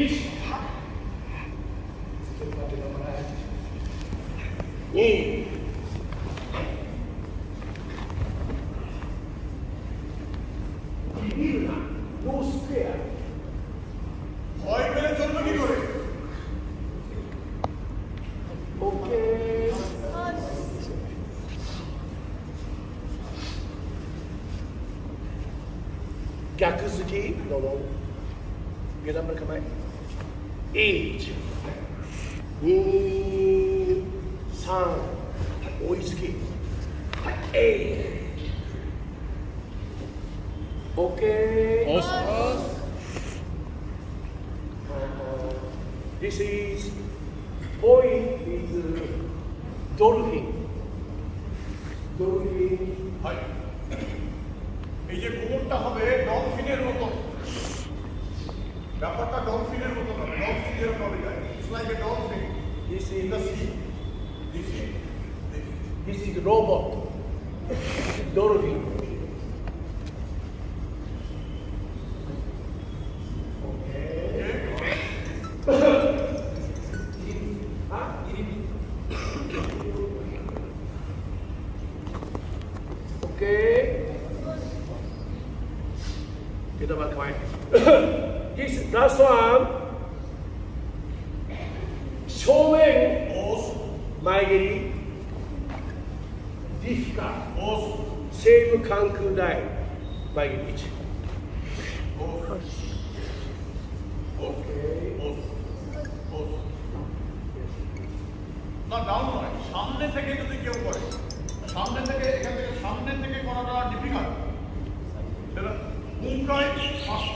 Nhi Divina Nostea ভয় পেলে জন্ম কি করে ওকে Gakuzuki, no, no. Get up and come back. 1 2 3追いつきえ OK This is point is. Dolphin. ব্যাপারটা ডলফিনের মতো নয় ডলফিন যেরকম হবে যায় it's like a dolphin This in the is C this is this is robot. Dolphin. Okay. Kita balik main. This last one. 正面オス前蹴りディフィカオス西武関空大前蹴り1オスオスオスオスনা ডাউন নয় সামনে থেকে যদি কেউ করে সামনে থেকে এখান থেকে সামনে থেকে করাটা ডিফিকাল্ট সেটা মুমরাই first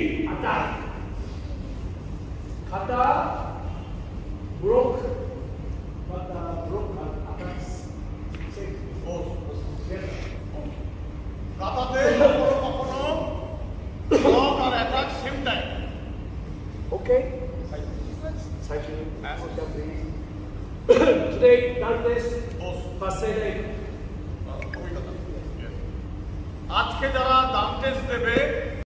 Kata, block, but uh, block and attacks. Same. オス Together. কাতাতে কখনো কখনো ব্লক আর attack same time Okay? Thank you. Welcome, please. Today, Dantes, ওস first day. অভিজ্ঞতা আজকে যারা দাম টেস্ট দেবে